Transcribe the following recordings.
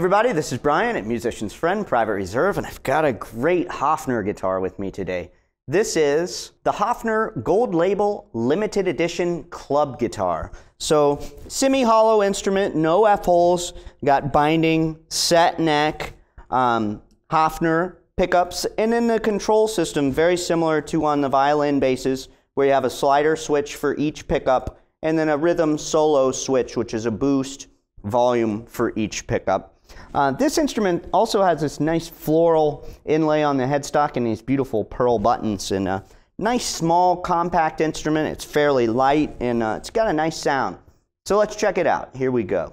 everybody, this is Brian at Musician's Friend Private Reserve, and I've got a great Hofner guitar with me today. This is the Hofner Gold Label Limited Edition Club Guitar. So, semi hollow instrument, no F holes, got binding, set neck, um, Hofner pickups, and then the control system, very similar to on the violin basses, where you have a slider switch for each pickup, and then a rhythm solo switch, which is a boost volume for each pickup. Uh, this instrument also has this nice floral inlay on the headstock and these beautiful pearl buttons and a nice small compact instrument. It's fairly light and uh, it's got a nice sound. So let's check it out. Here we go.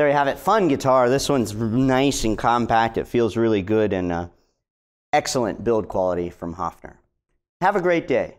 There you have it. Fun guitar. This one's nice and compact. It feels really good and uh, excellent build quality from Hofner. Have a great day.